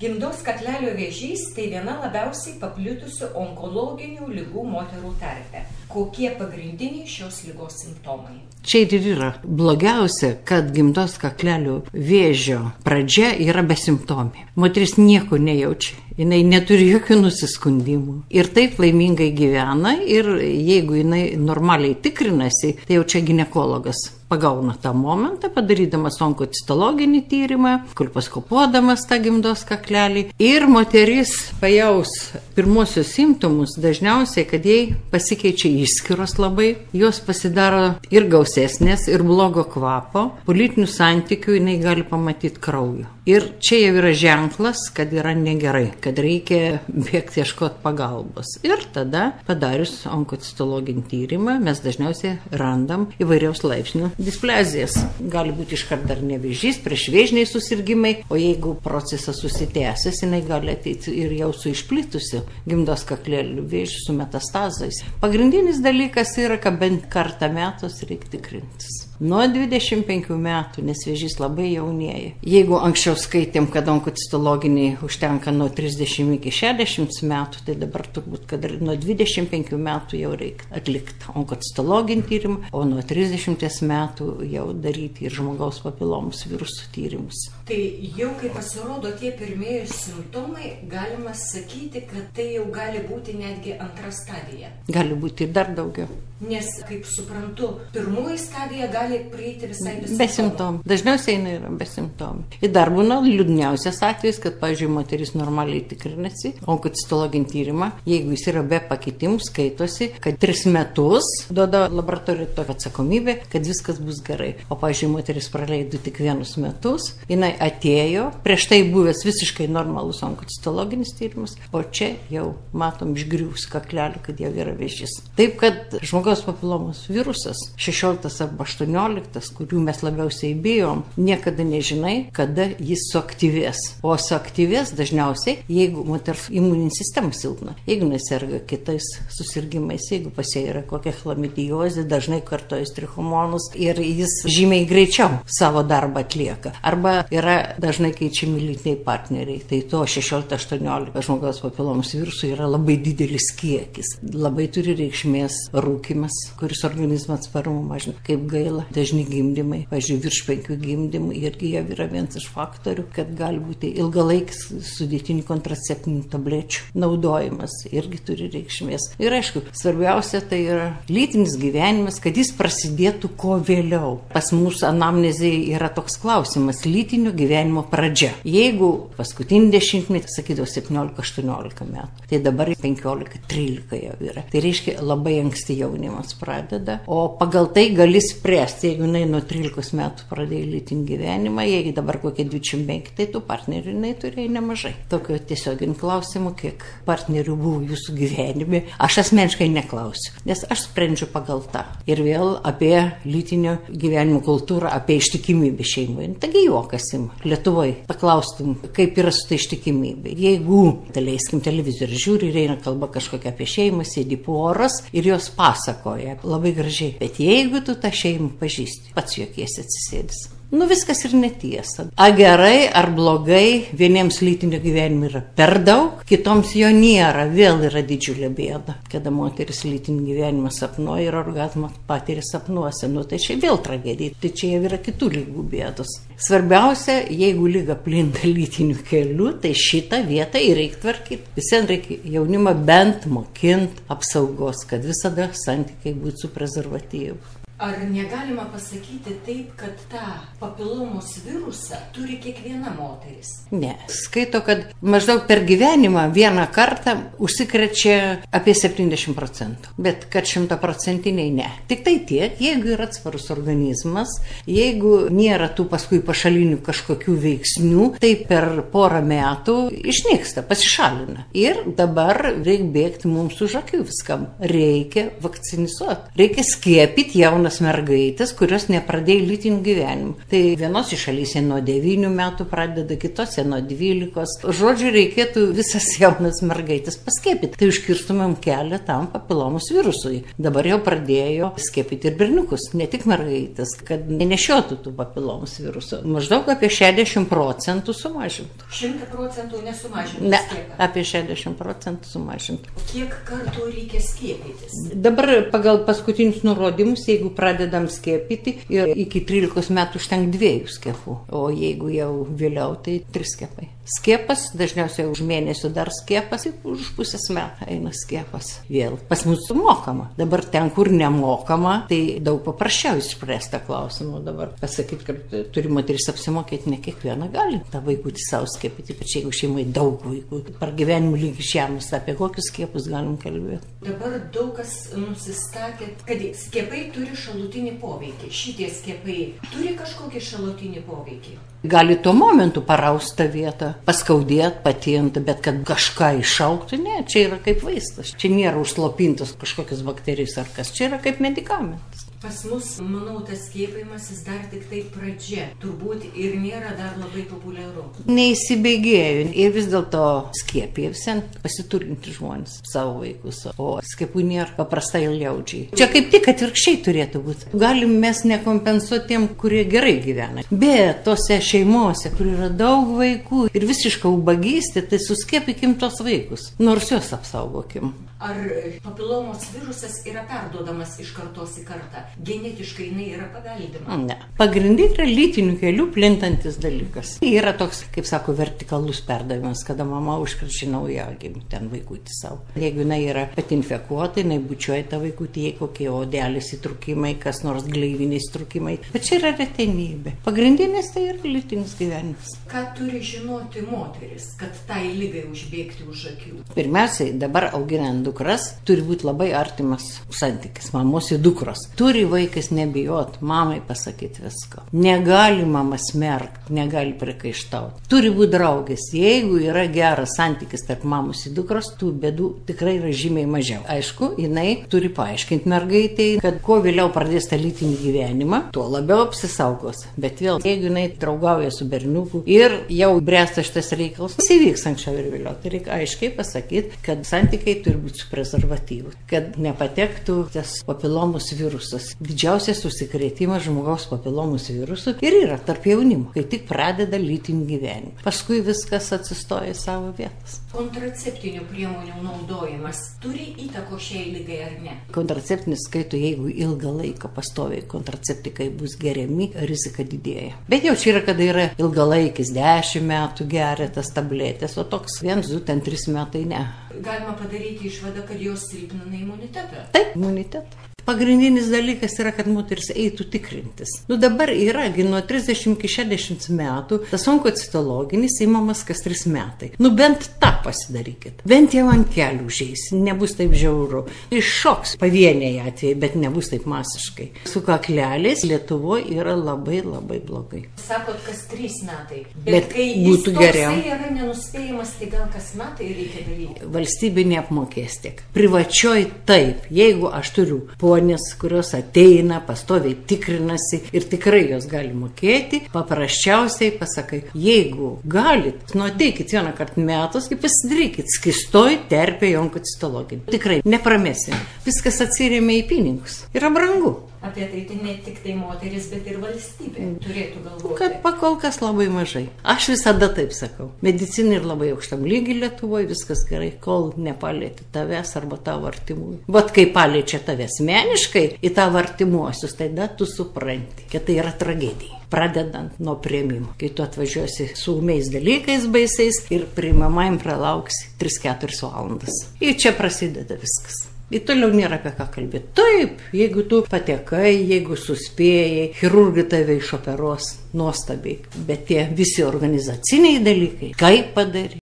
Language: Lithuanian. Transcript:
Gimdos kaklelio vėžys tai viena labiausiai paplitusių onkologinių lygų moterų tarpe. Kokie pagrindiniai šios lygos simptomai? Čia ir yra blogiausia, kad gimdos kaklelio vėžio pradžia yra besimptomė. Moteris nieko nejaučia, jinai neturi jokių nusiskundimų. Ir taip laimingai gyvena ir jeigu jinai normaliai tikrinasi, tai jau čia gynekologas pagauna tą momentą, padarydamas onkocitologinį tyrimą, kulpaskopuodamas tą gimdos kaklelį. Ir moteris pajaus pirmosius simptomus dažniausiai, kad jai pasikeičia išskiros labai, jos pasidaro ir gausesnės, ir blogo kvapo, politinių santykių jinai gali pamatyti kraujo. Ir čia jau yra ženklas, kad yra negerai, kad reikia bėgti ieškoti pagalbos. Ir tada, padarius onkocitologinį tyrimą, mes dažniausiai randam įvairiaus laipsnių displezijas. Gali būti iškart dar nevėžys, priešvėžiniai susirgymai, o jeigu procesas susitęsęs, jinai gali ateiti ir jau su išplitusiu gimdos kaklėlių vėžiu, su metastazais. Pagrindinis dalykas yra, kad bent kartą metus reikia tikrintis. Nuo 25 metų, nes vėžys labai jaunėja. Jeigu anksčiau skaitėm, kad onkocitologiniai užtenka nuo 30 iki 60 metų, tai dabar turbūt, kad nuo 25 metų jau reikia atlikti onkocitologinį tyrimą, o nuo 30 metų jau daryti ir žmogaus papilomus virusų tyrimus. Tai jau kai pasirodo tie pirmieji simptomai, galima sakyti, kad tai jau gali būti netgi antra stadija. Gali būti ir dar daugiau. Nes, kaip suprantu, pirmoji stadija gali prieiti visai be simptomų. Be simptomų. Dažniausiai jinai yra be simptomų. Ir dar būna liūdniausias atvejis, kad, pavyzdžiui, moteris normaliai tikrinasi, onkocitologinį tyrimą, jeigu jis yra be pakitimų, skaitosi, kad tris metus duoda laboratorija tokią atsakomybę, kad viskas bus gerai. O, pavyzdžiui, moteris praleido tik vienus metus, jinai atėjo, prieš tai buvęs visiškai normalus onkocitologinis tyrimas, o čia jau matom išgriūs kaklelį, kad jau yra vėžys. Taip, kad žmogus žmogaus papilomos virusas, 16 arba 18, kurių mes labiausiai bijom, niekada nežinai, kada jis suaktyvės. O suaktyvės dažniausiai, jeigu moters imuninė sistema silpna, jeigu neserga kitais susirgymais, jeigu pasie yra kokia chlamidijozė, dažnai kartoja strichomonus ir jis žymiai greičiau savo darbą atlieka. Arba yra dažnai keičiami lytiniai partneriai. Tai to 16-18 žmogaus papilomos virusų yra labai didelis kiekis. Labai turi reikšmės rūkimas gimdymas, kuris organizmo atsparumą mažina. Kaip gaila, dažni gimdymai, pažiūrėjau, virš penkių gimdymų irgi jie yra vienas iš faktorių, kad gali būti ilgalaikis sudėtinių kontraceptinių tablečių naudojimas irgi turi reikšmės. Ir aišku, svarbiausia tai yra lytinis gyvenimas, kad jis prasidėtų kuo vėliau. Pas mūsų anamnezėje yra toks klausimas - lytinio gyvenimo pradžia. Jeigu paskutinį dešimtmetį, sakydavau, 17-18 metų, tai dabar 15-13 jau yra. Tai reiškia labai anksti jaunimas gyvenimas pradeda, o pagal tai gali spręsti, jeigu jinai nuo 13 metų pradėjo lytinį gyvenimą, jeigu dabar kokie 25, tai tų partnerių jinai turėjo nemažai. Tokio tiesiogin klausimų, kiek partnerių buvo jūsų gyvenime, aš asmeniškai neklausiu, nes aš sprendžiu pagal tą. Ir vėl apie lytinio gyvenimo kultūrą, apie ištikimybę šeimoje. Nu, taigi juokasim, Lietuvoje paklaustum, kaip yra su ta ištikimybė. Jeigu, daleiskim, televizorių žiūri ir eina kalba kažkokia apie šeimą, sėdi poras ir jos pasako pasakoja labai gražiai. Bet jeigu tu tą šeimą pažįsti, pats juokiesi atsisėdęs. Nu viskas ir netiesa. A gerai ar blogai, vieniems lytinio gyvenimo yra per daug, kitoms jo nėra, vėl yra didžiulė bėda. Kada moteris lytinį gyvenimą sapnuoja ir orgasmą patiria sapnuose, nu tai čia vėl tragedija, tai čia jau yra kitų lygų bėdos. Svarbiausia, jeigu lyga plinta lytiniu keliu, tai šitą vietą ir reikia tvarkyti. Visiems reikia jaunimą bent mokinti apsaugos, kad visada santykiai būtų su prezervatyvu. Ar negalima pasakyti taip, kad tą papilomos virusą turi kiekviena moteris? Ne. Skaito, kad maždaug per gyvenimą vieną kartą užsikrečia apie 70 procentų. Bet kad šimtaprocentiniai ne. Tik tai tiek, jeigu yra atsparus organizmas, jeigu nėra tų paskui pašalinių kažkokių veiksnių, tai per porą metų išnyksta, pasišalina. Ir dabar reikia bėgti mums už akių viskam. Reikia vakcinizuoti. Reikia skiepyti jauną jaunas mergaitės, kurios nepradėjo lytinių gyvenimų. Tai vienos iš šalyse nuo 9 metų pradeda, kitose nuo 12. Žodžiu, reikėtų visas jaunas mergaitės paskėpyti. Tai užkirstumėm kelią tam papilomus virusui. Dabar jau pradėjo skiepyti ir berniukus, ne tik mergaitės, kad nenešiotų tų papilomus virusų. Maždaug apie 60 procentų sumažintų. 100 procentų nesumažintų. Ne, skiepą. apie 60 procentų sumažintų. Kiek kartų reikia skiepytis? Dabar pagal paskutinius nurodymus, jeigu pradedam skiepyti, ir iki 13 metų užtenka dviejų skiepų, o jeigu jau vėliau, tai trys skiepai. Skiepas, dažniausiai už mėnesio dar skiepas, už pusės metų eina skiepas. Vėl pas mus mokama. Dabar ten, kur nemokama, tai daug paprasčiau išspręsta klausimą. Dabar pasakyti, kad turi moteris apsimokėti, ne kiekviena gali tą vaikutį savo skiepyti, ypač jeigu šeimai daug vaikų. Par gyvenimų lygį žemės, apie kokius skiepus galim kalbėti. Dabar daug kas nusistatė, kad skiepai turi šalutinį poveikį. Šitie skiepai turi kažkokį šalutinį poveikį. Gali tuo momentu paraustą vietą, paskaudėti, patinti, bet kad kažką išauktų, ne, čia yra kaip vaistas. Čia nėra užslopintas kažkokios bakterijos ar kas, čia yra kaip medikamentas. Pas mus, manau, tas skiepimasis dar tik tai pradžia. Turbūt ir nėra dar labai populiaru. Neįsibėgėjo ir vis dėlto skiepė visi pasiturinti žmonės savo vaikus, o skiepų nėra paprastai liaudžiai. Čia kaip tik atvirkščiai turėtų būti. Galim mes nekompensuoti tiem, kurie gerai gyvena. Bet tose šeimose, kur yra daug vaikų ir visiška ubagystė, tai suskiepikim tos vaikus, nors juos apsaugokim. Ar papilomos virusas yra perduodamas iš kartos į kartą? Genetiškai jinai yra paveldima? Ne. Pagrindai yra lytinių kelių plintantis dalykas. Yra toks, kaip sako, vertikalus perdavimas, kada mama užkrečia naujagimį, ten vaikutį savo. Jeigu jinai yra pati infekuota, jinai bučiuoja tą vaikutį, jei kokie odelės įtrukimai, kas nors gleiviniai įtrukimai. Bet čia yra retenybė. Pagrindinis tai yra lytinis gyvenimas. Ką turi žinoti moteris, kad tai lygai užbėgti už akių? Pirmiausiai, dabar auginant dukras, turi būti labai artimas santykis mamos ir dukros. Turi vaikas nebijot, mamai pasakyti viską. Negali mama smerkti, negali priekaištauti. Turi būti draugės. Jeigu yra geras santykis tarp mamos ir dukros, tų bėdų tikrai yra žymiai mažiau. Aišku, jinai turi paaiškinti mergaitėjai, kad kuo vėliau pradės tą lytinį gyvenimą, tuo labiau apsisaugos. Bet vėl, jeigu jinai draugauja su berniuku ir jau bręsta šitas reikalas, jis įvyks anksčiau ir vėliau. Tai reikia aiškiai pasakyti, kad santykiai turi būti su prezervatyvu, kad nepatektų tas papilomus virusas. Didžiausias užsikrėtimas žmogaus papilomus virusų ir yra tarp jaunimo, kai tik pradeda lytinį gyvenimą. Paskui viskas atsistoja į savo vietas. Kontraceptinių priemonių naudojimas turi įtako šiai lygai ar ne? Kontraceptinis skaito, jeigu ilgą laiką pastoviai kontraceptikai bus geriami, rizika didėja. Bet jau čia yra, kada yra ilgalaikis, 10 metų geria tas tabletės, o toks 1, 2, ten 3 metai ne. Galima padaryti išvadą, kad jos silpnina imunitetą. Taip, imunitetą. Pagrindinis dalykas yra, kad moteris eitų tikrintis. Nu dabar yragi nuo 30 iki 60 metų tas onkocitologinis įmamas kas 3 metai. Nu bent tą pasidarykit. Bent jau ant kelių užeis, nebus taip žiauru. Iššoks pavieniai atvejai, bet nebus taip masiškai. Su kakleliais Lietuvoje yra labai labai blogai. Sakot, kas 3 metai. Bet, Bet kai būtų geriau. toksai yra nenuspėjamas, tai gal kas metai reikia daryti. valstybė neapmokės tiek. Privačioj taip, jeigu aš turiu ponės, kurios ateina, pastoviai tikrinasi ir tikrai jos gali mokėti, paprasčiausiai pasakai, jeigu galit, nu ateikit vieną kartą metus ir pasidarykit skistoj terpė onkocitologinį. Tikrai nepramesim. Viskas atsiriamė į pinigus. Yra brangu. Apie tai tai ne tik tai moteris, bet ir valstybė turėtų galvoti. Kad pakol kas labai mažai. Aš visada taip sakau. Medicina ir labai aukštam lygiai Lietuvoje, viskas gerai, kol nepalėti tavęs arba tavo artimųjų. Bet kai paliečia tavęs meniškai į tavo artimuosius, tai tada tu supranti, kad tai yra tragedija. Pradedant nuo prieimimo. Kai tu atvažiuosi su umiais dalykais baisiais ir priimamajam pralauksi 3-4 valandas. Ir čia prasideda viskas. Ir toliau nėra apie ką kalbėti. Taip, jeigu tu patekai, jeigu suspėjai, chirurgai tave išoperuos nuostabiai. Bet tie visi organizaciniai dalykai, kaip padaryti.